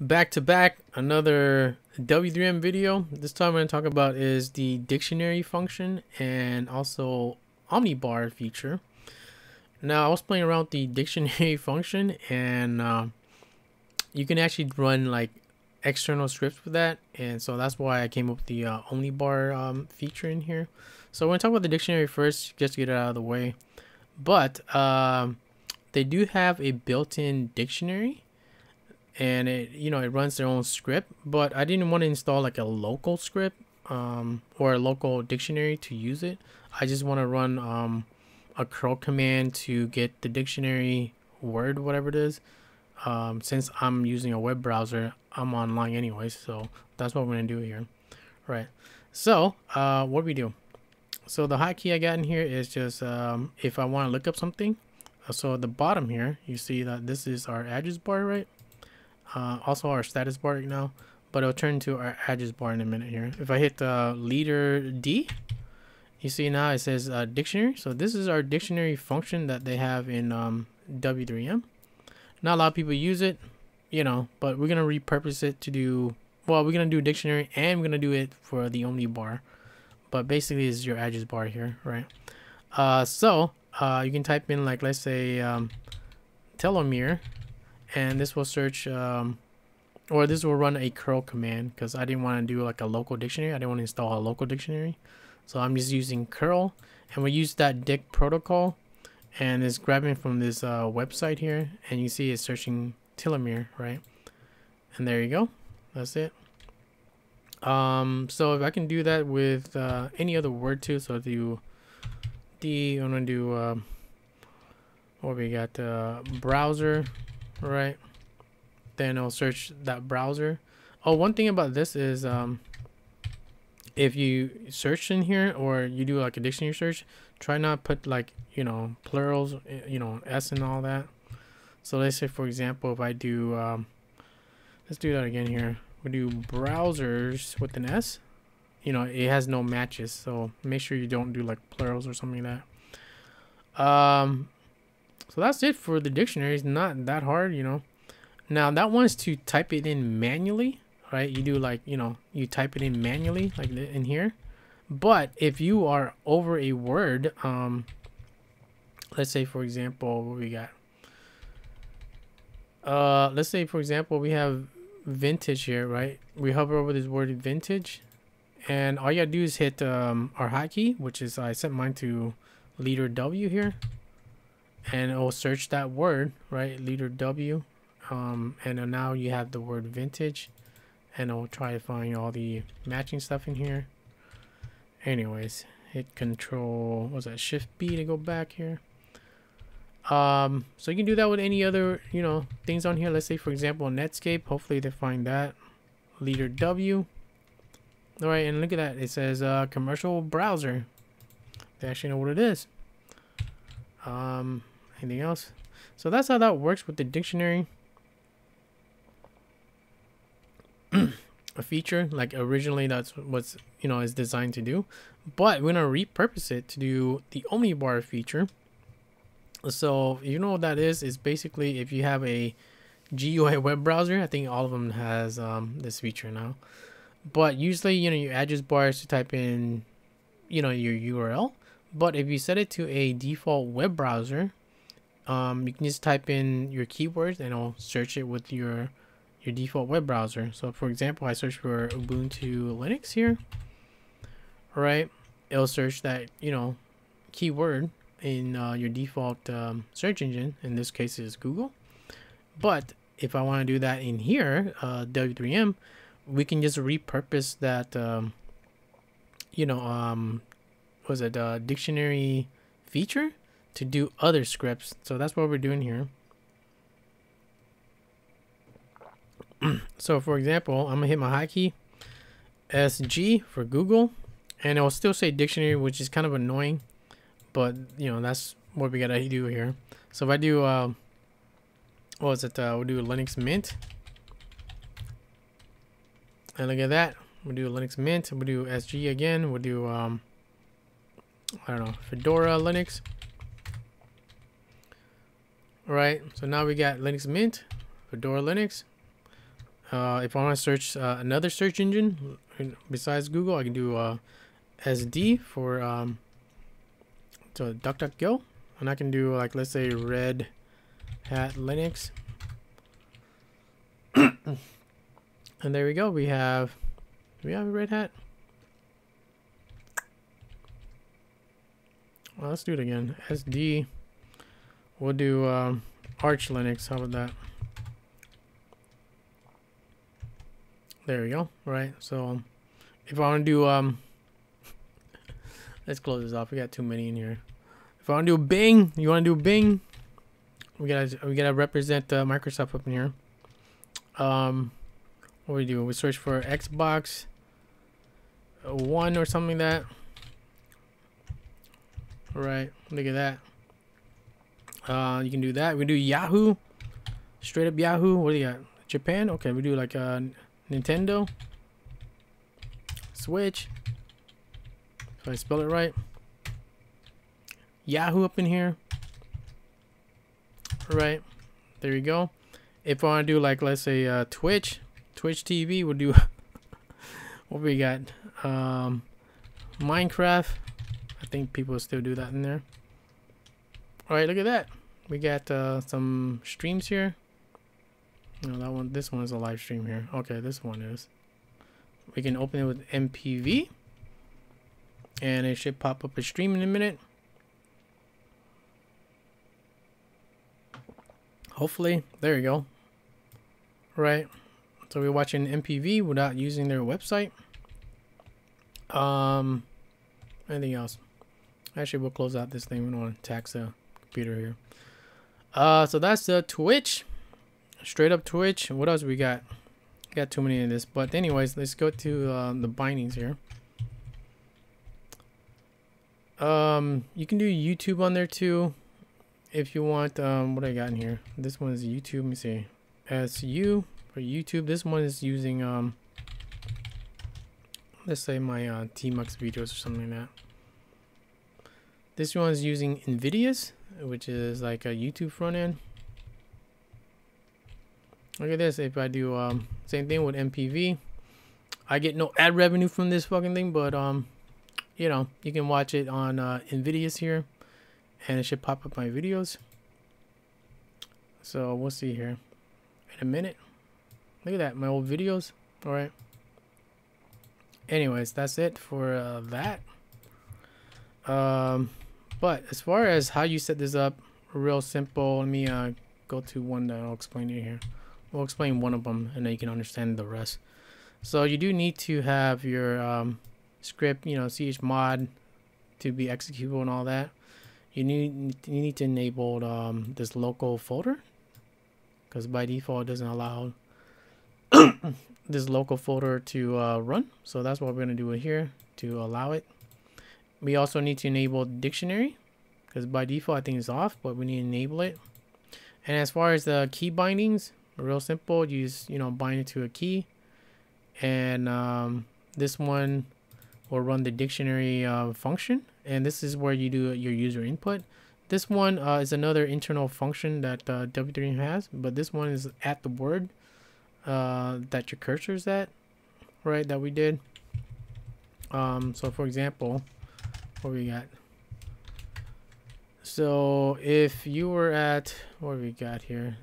back to back another W3M video. This time I'm going to talk about is the dictionary function and also omnibar feature. Now I was playing around the dictionary function and uh, you can actually run like external scripts with that and so that's why I came up with the uh, omnibar um, feature in here. So we're going to talk about the dictionary first just to get it out of the way. But um, they do have a built-in dictionary and it you know it runs their own script but i didn't want to install like a local script um, or a local dictionary to use it. I just want to run um, a curl command to get the dictionary word whatever it is. Um, since i'm using a web browser i'm online anyway so that's what we're gonna do here. Right. So uh, what we do. So the hotkey i got in here is just um, if i want to look up something so at the bottom here you see that this is our address bar right uh, also our status bar right now, but it'll turn to our address bar in a minute here. If I hit uh, leader D, you see now it says uh, dictionary. So this is our dictionary function that they have in um, W3M. Not a lot of people use it, you know, but we're going to repurpose it to do, well, we're going to do dictionary and we're going to do it for the omni bar. But basically is your address bar here, right? Uh, so uh, you can type in like, let's say um, telomere and this will search um, or this will run a curl command because I didn't want to do like a local dictionary. I didn't want to install a local dictionary. So I'm just using curl and we use that dict protocol and it's grabbing from this uh, website here and you see it's searching telomere, right? And there you go. That's it. Um, so if I can do that with uh, any other word too, so do the, I'm gonna do, uh, what we got, uh, browser, right. Then I'll search that browser. Oh one thing about this is um if you search in here or you do like a dictionary search try not put like you know plurals eh, you know s and all that. So let's say for example if I do um let's do that again here. We do browsers with an s. You know it has no matches so make sure you don't do like plurals or something like that. Um so that's it for the dictionary. It's not that hard, you know. Now that one is to type it in manually, right? You do like, you know, you type it in manually like in here. But if you are over a word, um, let's say for example, what we got? Uh, let's say for example, we have vintage here, right? We hover over this word vintage and all you gotta do is hit um, our hotkey, which is I set mine to leader W here and it will search that word right leader W um, and now you have the word vintage and I'll try to find all the matching stuff in here. Anyways hit control was that shift B to go back here. Um so you can do that with any other you know things on here. Let's say for example Netscape hopefully they find that. Leader W all right and look at that it says uh commercial browser. They actually know what it is. Um anything else. So that's how that works with the dictionary. A feature like originally that's what's you know is designed to do. But we're gonna repurpose it to do the omnibar feature. So you know what that is? Is basically if you have a GUI web browser I think all of them has um, this feature now. But usually you know your address bar is to type in you know your URL but if you set it to a default web browser um, you can just type in your keywords and it'll search it with your your default web browser. So for example, I search for Ubuntu Linux here, right? It'll search that, you know, keyword in uh, your default um, search engine. In this case is Google. But if I want to do that in here, uh, W3M, we can just repurpose that, um, you know, um, was it a dictionary feature to do other scripts. So that's what we're doing here. so for example, I'm gonna hit my hotkey SG for Google and it will still say dictionary, which is kind of annoying, but you know, that's what we gotta do here. So if I do, uh, what was it? Uh, we'll do Linux Mint. And look at that. We'll do Linux Mint. We'll do SG again. We'll do, um, I don't know, Fedora Linux. Right, so now we got Linux Mint, Fedora Linux. Uh, if I want to search uh, another search engine besides Google, I can do uh, SD for um, so DuckDuckGo, and I can do like let's say Red Hat Linux, and there we go. We have we have a Red Hat? Well, let's do it again. SD. We'll do um, Arch Linux. How about that? There we go. Right. So if I want to do um let's close this off. We got too many in here. If I want to do Bing, you want to do Bing? We gotta we gotta represent uh, Microsoft up in here. Um, what do we do? We search for Xbox One or something like that. All right, look at that. Uh, you can do that. We do Yahoo, straight up Yahoo. What do you got? Japan. Okay, we do like uh, Nintendo, Switch. If I spell it right. Yahoo up in here. Right. There you go. If I want to do like, let's say uh, Twitch, Twitch TV, we'll do, what we got? Um, Minecraft. I think people still do that in there. All right, look at that. We got uh, some streams here. No, that one. This one is a live stream here. Okay, this one is. We can open it with MPV, and it should pop up a stream in a minute. Hopefully, there you go. Right. So we're watching MPV without using their website. Um, anything else? Actually, we'll close out this thing. We don't want to tax the computer here. Uh, so that's the Twitch. Straight up Twitch. What else we got? Got too many of this. But anyways, let's go to uh, the bindings here. Um, you can do YouTube on there too. If you want, um, what I got in here? This one is YouTube. Let me see. SU for YouTube. This one is using, um, let's say my uh, TMUX videos or something like that. This one is using Invidious, which is like a YouTube front end. Look at this. If I do um, same thing with MPV, I get no ad revenue from this fucking thing, but um, you know, you can watch it on uh, Invidious here, and it should pop up my videos. So we'll see here in a minute. Look at that, my old videos. All right. Anyways, that's it for uh, that. Um, but as far as how you set this up, real simple. Let me uh, go to one that I'll explain to you here. We'll explain one of them and then you can understand the rest. So you do need to have your um, script, you know, chmod to be executable and all that. You need you need to enable um, this local folder because by default it doesn't allow this local folder to uh, run. So that's what we're going to do here to allow it. We also need to enable dictionary because by default I think it's off, but we need to enable it. And as far as the key bindings, real simple, You just, you know, bind it to a key. And um, this one will run the dictionary uh, function. And this is where you do your user input. This one uh, is another internal function that uh, W3 has, but this one is at the word uh, that your cursor is at, right, that we did. Um, so for example, what we got? So if you were at, what we got here?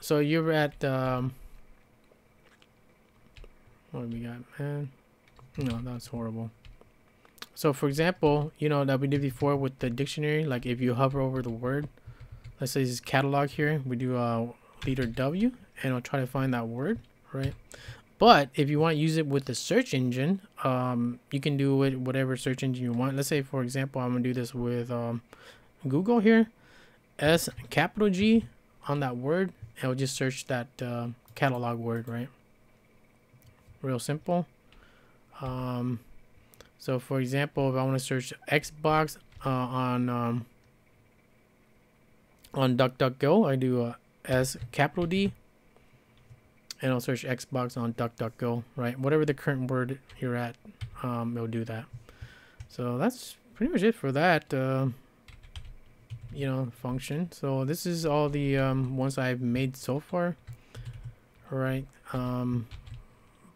So you were at, um, what we got, man? No, that's horrible. So for example, you know, that we did before with the dictionary, like if you hover over the word, let's say this catalog here, we do a uh, leader W and I'll try to find that word, right? But if you want to use it with the search engine, um, you can do it whatever search engine you want. Let's say, for example, I'm going to do this with um, Google here. S capital G on that word. I'll just search that uh, catalog word, right? Real simple. Um, so, for example, if I want to search Xbox uh, on um, on DuckDuckGo, I do uh, S capital D and I'll search Xbox on DuckDuckGo, right? Whatever the current word you're at, um, it'll do that. So that's pretty much it for that, uh, you know, function. So this is all the um, ones I've made so far, All right. Um,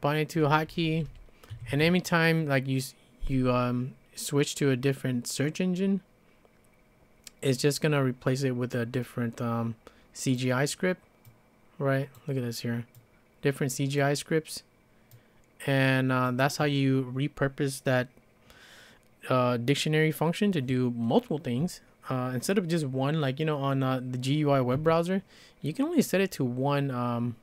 bind it to a hotkey, and anytime like you you um switch to a different search engine, it's just gonna replace it with a different um CGI script. Right. Look at this here. Different CGI scripts, and uh, that's how you repurpose that uh, dictionary function to do multiple things. Uh, instead of just one like you know on uh, the GUI web browser you can only set it to one um,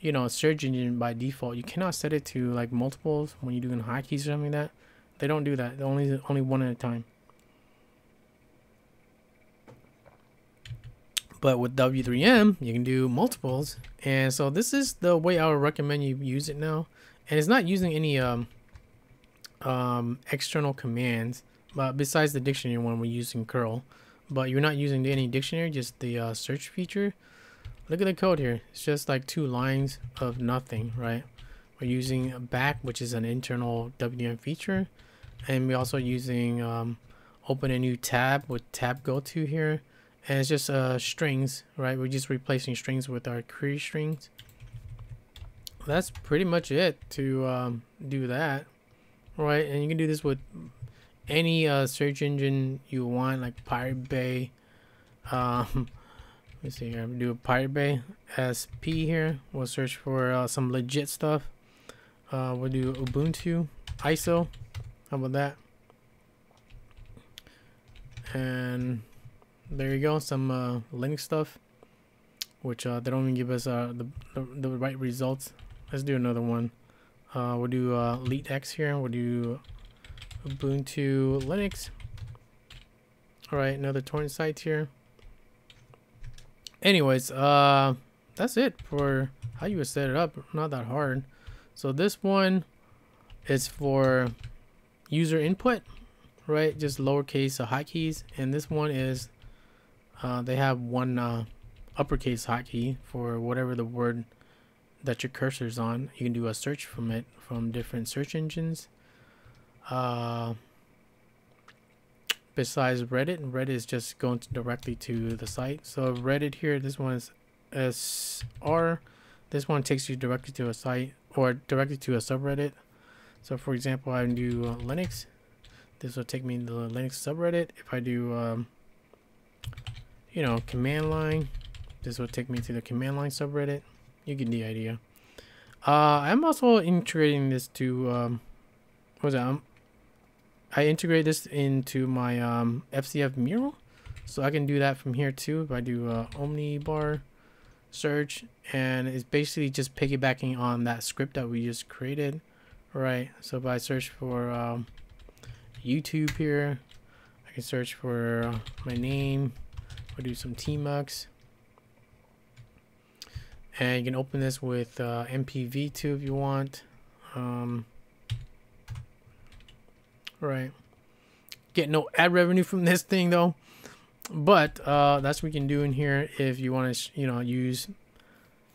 you know search engine by default. You cannot set it to like multiples when you're doing hotkeys or something like that. They don't do that. They're only only one at a time but with W3M you can do multiples. And so this is the way I would recommend you use it now. And it's not using any um, um, external commands but besides the dictionary one we're using curl. But you're not using any dictionary just the uh, search feature. Look at the code here. It's just like two lines of nothing right? We're using back which is an internal WM feature. And we're also using um, open a new tab with tab go to here and it's just uh, strings right? We're just replacing strings with our query strings. That's pretty much it to um, do that right? And you can do this with any uh, search engine you want like pirate bay. Um let's see here. Do a pirate bay sp here. We'll search for uh, some legit stuff. Uh, we'll do ubuntu iso how about that? And there you go some uh, linux stuff which uh, they don't even give us uh, the, the, the right results let's do another one uh, we'll do uh, X here. We'll do Ubuntu Linux. All right, another torrent site here. Anyways, uh, that's it for how you would set it up. Not that hard. So this one is for user input, right? Just lowercase uh, hotkeys. And this one is, uh, they have one uh, uppercase hotkey for whatever the word that your cursor's on. You can do a search from it from different search engines. Uh, besides Reddit, and Reddit is just going to directly to the site. So Reddit here, this one is SR. This one takes you directly to a site or directly to a subreddit. So for example, I do uh, Linux. This will take me to the Linux subreddit. If I do, um, you know, command line, this will take me to the command line subreddit you get the idea. Uh, I'm also integrating this to, um, what's that? Um, I integrate this into my um, FZF mural. So I can do that from here too. If I do uh, Omnibar search and it's basically just piggybacking on that script that we just created. Right. So if I search for um, YouTube here, I can search for my name. I'll do some tmux and you can open this with uh, MPV2 if you want. Um, right. Get no ad revenue from this thing though. But uh, that's what we can do in here if you want to you know use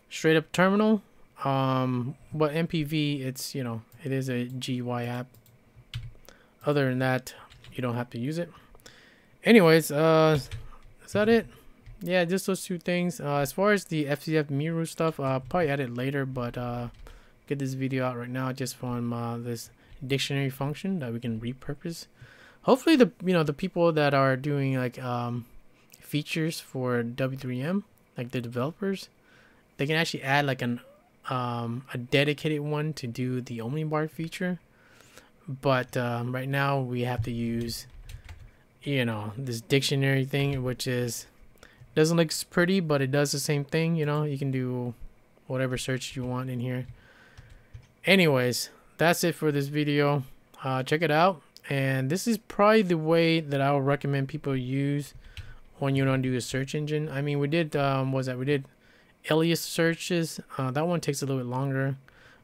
straight up terminal. Um, but MPV it's you know it is a GY app. Other than that you don't have to use it. Anyways uh, is that it yeah, just those two things. Uh, as far as the FZF Miru stuff, uh, probably add it later, but uh, get this video out right now just from uh, this dictionary function that we can repurpose. Hopefully, the you know the people that are doing like um, features for W3M, like the developers, they can actually add like an um, a dedicated one to do the Omnibar feature. But um, right now we have to use, you know, this dictionary thing, which is doesn't look pretty, but it does the same thing. You know, you can do whatever search you want in here. Anyways, that's it for this video. Uh, check it out. And this is probably the way that I would recommend people use when you don't do a search engine. I mean, we did, um, was that we did alias searches. Uh, that one takes a little bit longer.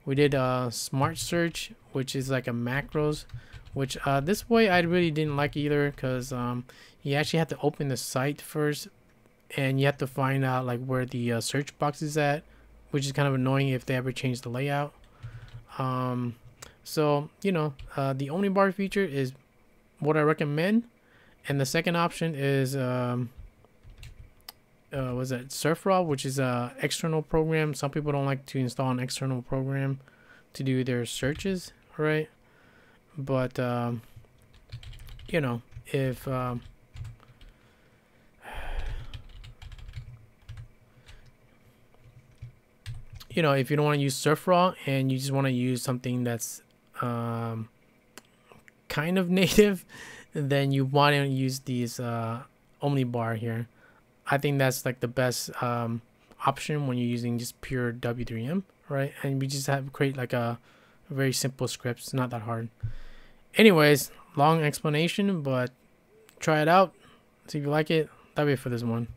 We did uh, smart search, which is like a macros, which uh, this way I really didn't like either because um, you actually have to open the site first and you have to find out like where the uh, search box is at which is kind of annoying if they ever change the layout. Um, so you know uh, the bar feature is what I recommend and the second option is um, uh, was that Surfraw, which is a external program. Some people don't like to install an external program to do their searches, right? But um, you know, if um, you know, if you don't want to use Surfraw and you just want to use something that's um, kind of native, then you want to use these uh, Omnibar here. I think that's like the best um, option when you're using just pure W3M, right? And we just have create like a very simple script. It's not that hard. Anyways, long explanation, but try it out. See if you like it. That'll be it for this one.